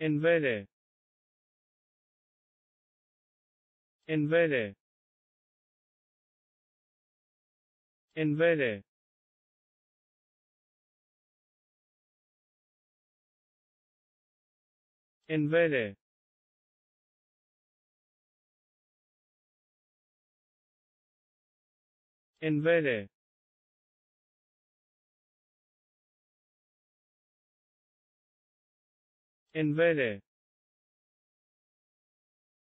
Envere. Envere. Envere. Envere. Envere. Envere.